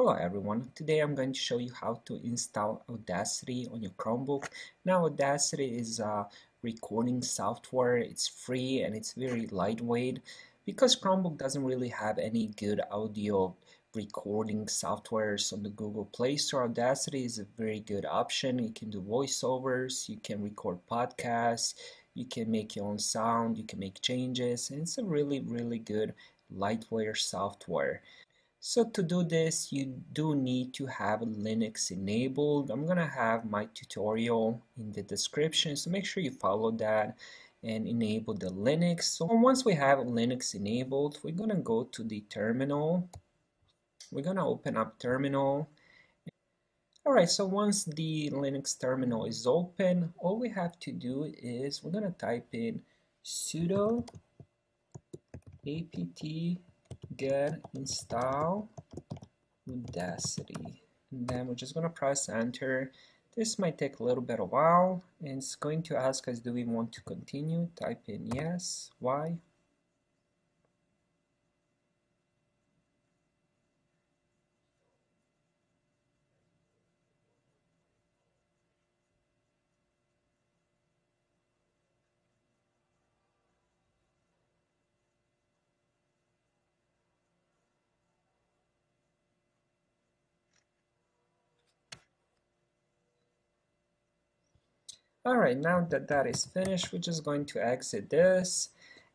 Hello everyone, today I'm going to show you how to install Audacity on your Chromebook. Now Audacity is a recording software, it's free and it's very lightweight. Because Chromebook doesn't really have any good audio recording softwares on the Google Play Store, Audacity is a very good option. You can do voiceovers, you can record podcasts, you can make your own sound, you can make changes, and it's a really, really good lightweight software. So to do this, you do need to have Linux enabled. I'm gonna have my tutorial in the description, so make sure you follow that and enable the Linux. So once we have Linux enabled, we're gonna go to the terminal. We're gonna open up terminal. Alright, so once the Linux terminal is open, all we have to do is we're gonna type in sudo apt get install Audacity. And then we're just going to press enter. This might take a little bit of while and it's going to ask us do we want to continue. Type in yes, why, Alright, now that that is finished, we're just going to exit this.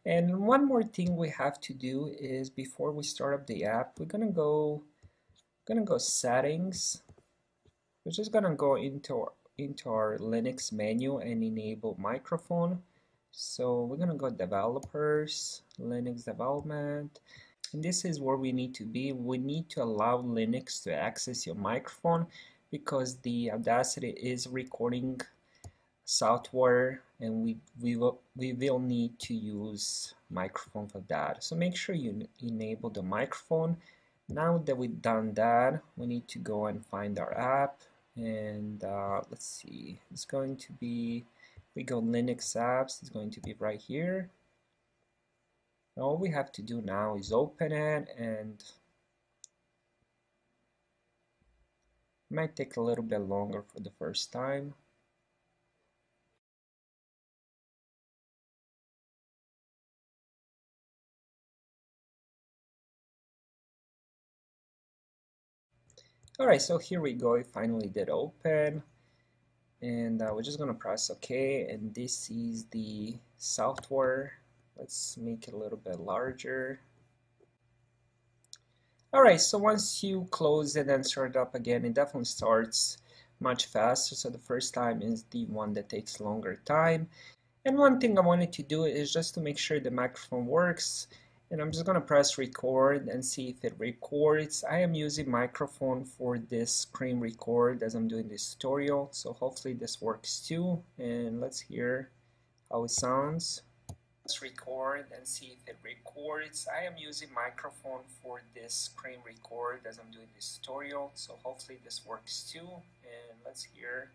And one more thing we have to do is before we start up the app, we're gonna go gonna go settings. We're just gonna go into into our Linux menu and enable microphone. So we're gonna go developers, Linux development, and this is where we need to be. We need to allow Linux to access your microphone because the Audacity is recording software and we, we, will, we will need to use microphone for that. So make sure you enable the microphone. Now that we've done that, we need to go and find our app and uh, let's see, it's going to be, we go Linux apps, it's going to be right here. All we have to do now is open it and it might take a little bit longer for the first time. Alright, so here we go, it finally did open. And uh, we're just gonna press OK, and this is the software. Let's make it a little bit larger. Alright, so once you close it and start it up again, it definitely starts much faster. So the first time is the one that takes longer time. And one thing I wanted to do is just to make sure the microphone works and I'm just gonna press record and see if it records. I am using microphone for this screen record as I'm doing this tutorial so hopefully this works too and let's hear how it sounds. Let's record and see if it records. I am using microphone for this screen record as I'm doing this tutorial so hopefully this works too and let's hear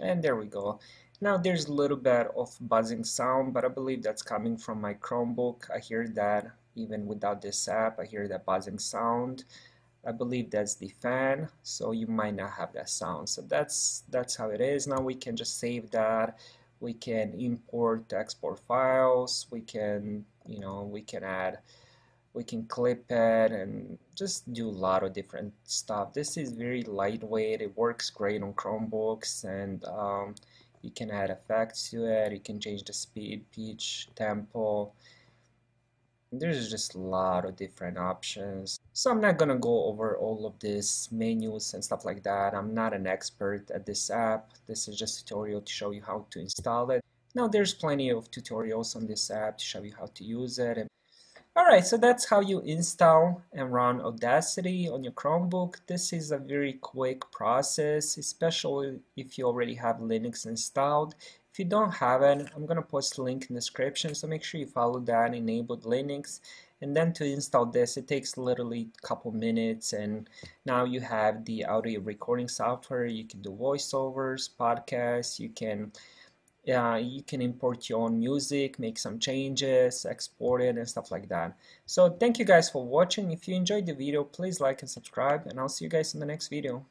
and there we go. Now there's a little bit of buzzing sound, but I believe that's coming from my Chromebook. I hear that even without this app, I hear that buzzing sound. I believe that's the fan, so you might not have that sound. So that's that's how it is. Now we can just save that. We can import export files. We can, you know, we can add we can clip it and just do a lot of different stuff. This is very lightweight. It works great on Chromebooks and um, you can add effects to it. You can change the speed, pitch, tempo. There's just a lot of different options. So I'm not gonna go over all of this menus and stuff like that. I'm not an expert at this app. This is just a tutorial to show you how to install it. Now there's plenty of tutorials on this app to show you how to use it and Alright, so that's how you install and run Audacity on your Chromebook. This is a very quick process, especially if you already have Linux installed. If you don't have it, I'm going to post a link in the description, so make sure you follow that, enabled Linux. And then to install this, it takes literally a couple minutes and now you have the audio recording software. You can do voiceovers, podcasts, you can uh, you can import your own music, make some changes, export it and stuff like that. So thank you guys for watching. If you enjoyed the video, please like and subscribe and I'll see you guys in the next video.